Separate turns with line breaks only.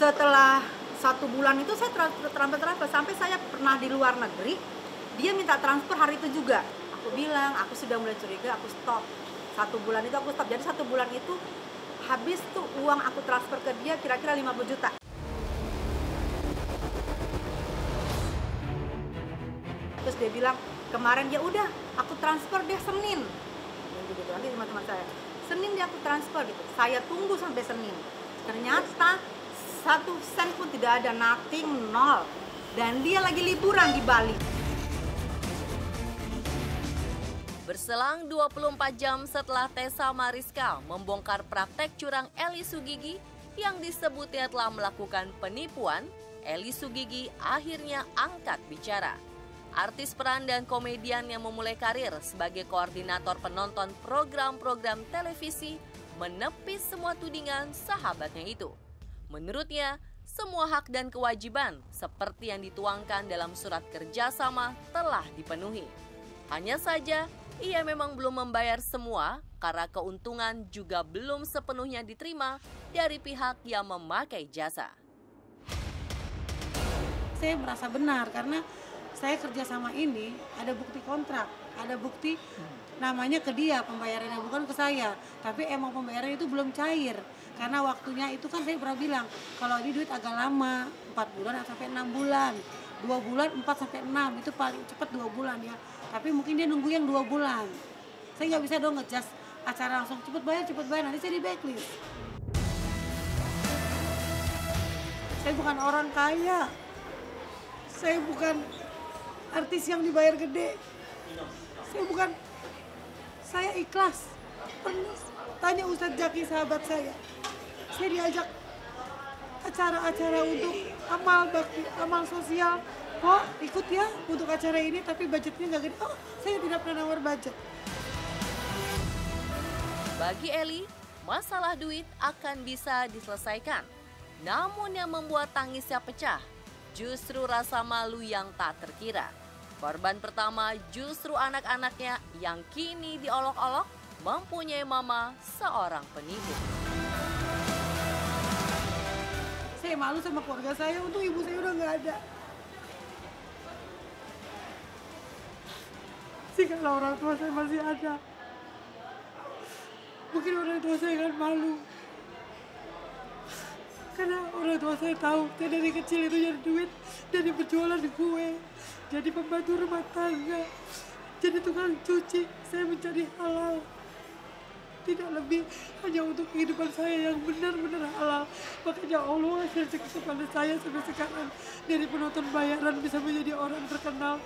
setelah satu bulan itu saya transfer transfer transfer sampai saya pernah di luar negeri dia minta transfer hari itu juga. Aku bilang aku sudah mulai curiga aku stop. Satu bulan itu aku stop. Jadi satu bulan itu habis tuh uang aku transfer ke dia kira-kira 50 juta. Terus dia bilang kemarin ya udah aku transfer dia Senin. Gitu nanti teman-teman saya. Senin dia aku transfer gitu. Saya tunggu sampai Senin. Ternyata satu sen pun tidak ada nothing nol dan dia lagi liburan di Bali
Berselang 24 jam setelah Tessa Mariska membongkar praktek curang Eli Sugigi yang disebutnya telah melakukan penipuan, Eli Sugigi akhirnya angkat bicara. Artis peran dan komedian yang memulai karir sebagai koordinator penonton program-program televisi menepis semua tudingan sahabatnya itu. Menurutnya, semua hak dan kewajiban seperti yang dituangkan dalam surat kerjasama telah dipenuhi. Hanya saja, ia memang belum membayar semua karena keuntungan juga belum sepenuhnya diterima dari pihak yang memakai jasa.
Saya merasa benar karena saya kerja sama ini ada bukti kontrak, ada bukti namanya ke dia pembayarannya bukan ke saya. Tapi emang pembayaran itu belum cair karena waktunya itu kan saya pernah bilang kalau ini duit agak lama 4 bulan sampai 6 bulan. Dua bulan 4 sampai 6 itu paling cepat dua bulan ya. Tapi mungkin dia nunggu yang dua bulan. Saya nggak bisa dong ngejust acara langsung cepet bayar cepet bayar nanti saya di backlist. Saya bukan orang kaya. Saya bukan artis yang dibayar gede. Saya bukan saya ikhlas. Pernah tanya Ustadz Jaki sahabat saya. Saya diajak acara-acara untuk amal bakti amal sosial. Kok ikut ya untuk acara ini tapi budgetnya nggak gede. Oh saya tidak pernah nawar budget.
Bagi Eli, masalah duit akan bisa diselesaikan. Namun yang membuat tangisnya pecah justru rasa malu yang tak terkira. Korban pertama justru anak-anaknya yang kini diolok-olok mempunyai mama seorang penipu.
saya malu sama keluarga saya untuk ibu saya udah nggak ada kalau orang tua saya masih ada mungkin orang tua saya kan malu tua saya tahu saya dari kecil itu jadi duit dari berjualan kue jadi pembantu rumah tangga jadi tukang cuci saya mencari halal. Tidak lebih hanya untuk kehidupan saya yang benar-benar halal. Makanya Allah kasih kepada saya sampai sekarang dari penonton bayaran bisa menjadi orang terkenal